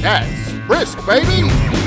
That's brisk, baby!